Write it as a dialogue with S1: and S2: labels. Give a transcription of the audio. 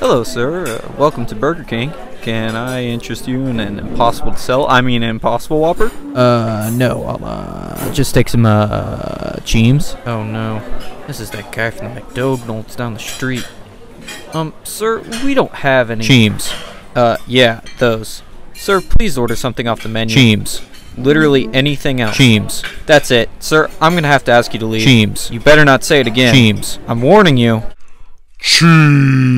S1: Hello, sir. Uh, welcome to Burger King. Can I interest you in an impossible to sell? I mean, impossible Whopper?
S2: Uh, no, I'll, uh, just take some, uh, Cheems.
S1: Oh no, this is that guy from the McDonald's down the street. Um, sir, we don't have any.
S2: Cheems.
S1: Uh, yeah, those. Sir, please order something off the menu.
S2: Cheems.
S1: Literally anything else.
S2: Cheems.
S1: That's it. Sir, I'm gonna have to ask you to leave.
S2: Cheems.
S1: You better not say it again.
S2: Cheems.
S1: I'm warning you.
S3: Cheems.